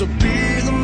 to be the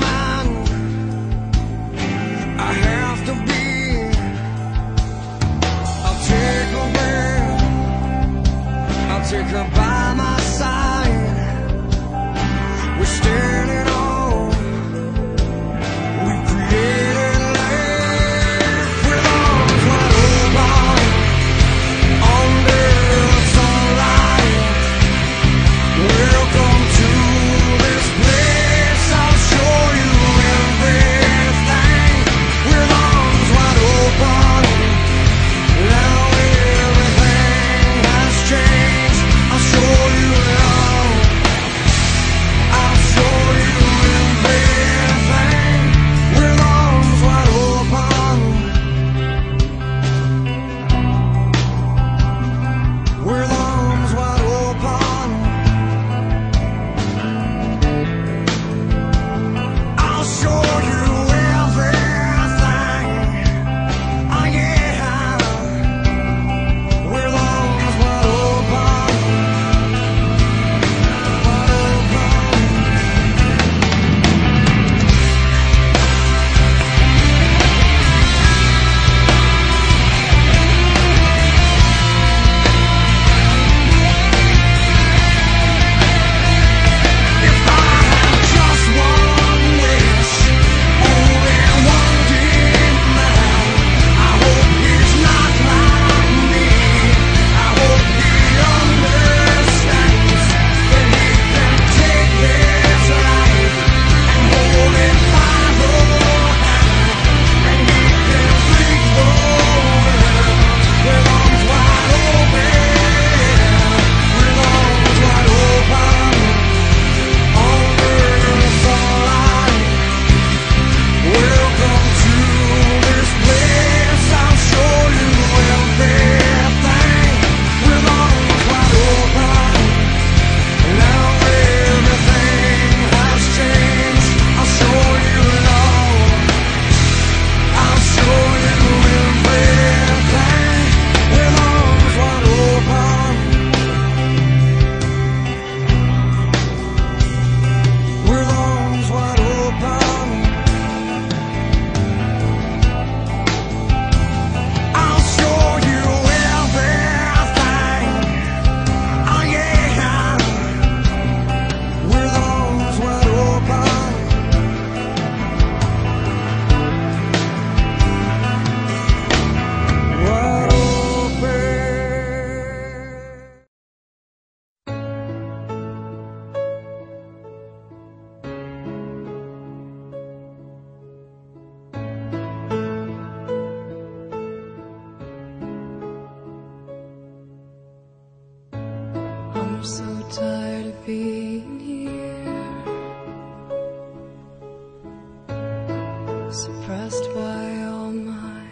Pressed by all my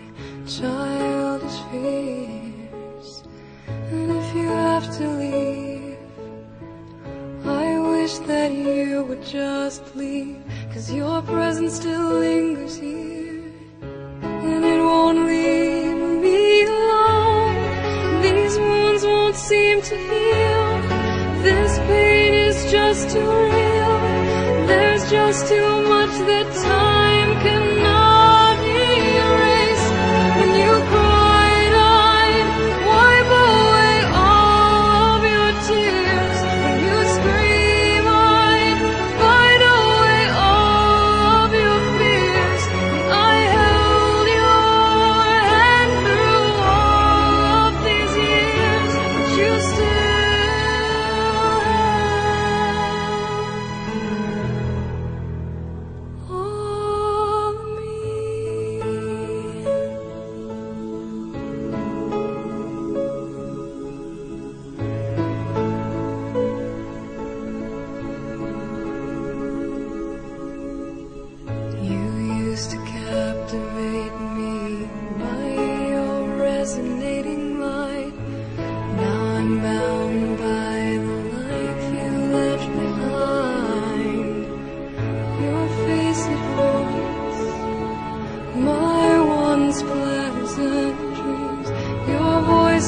childish fears. And if you have to leave I wish that you would just leave Cause your presence still lingers here. And it won't leave me alone. These wounds won't seem to heal. This pain is just too real. There's just too much that time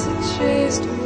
chased away